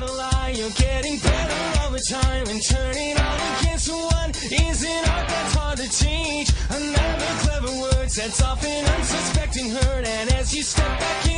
gotta lie, you're getting better all the time And turning all against one. Is an art that's hard to teach? Another clever words that's often unsuspecting hurt And as you step back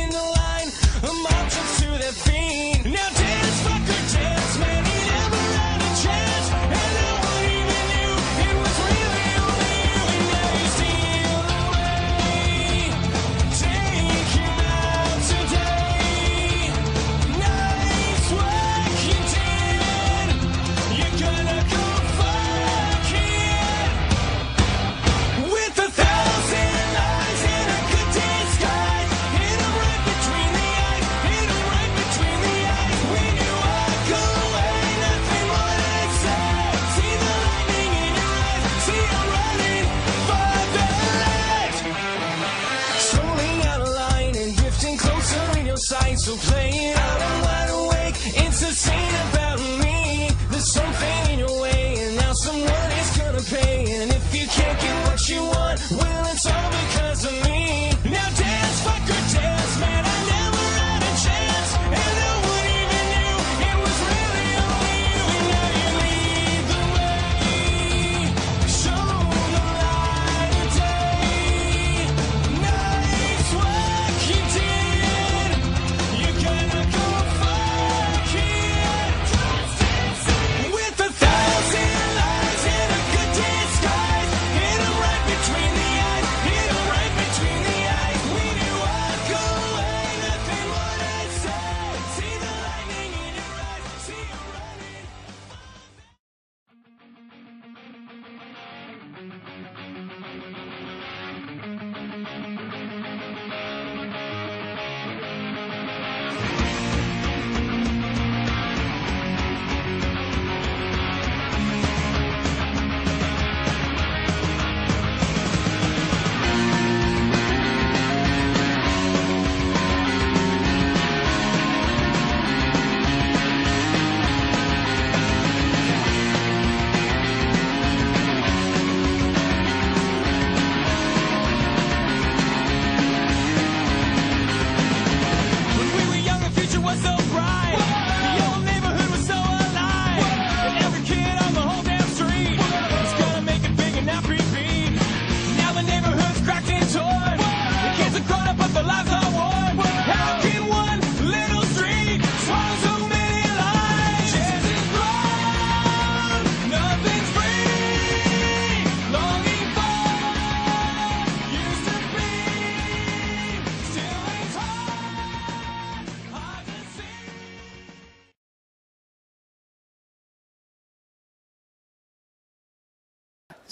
science will play it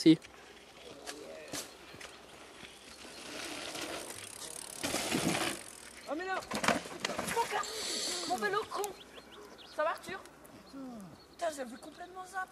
Si. Oh mais non. Mon cas Mon vélo con. Ça va Arthur? Putain j'avais complètement zap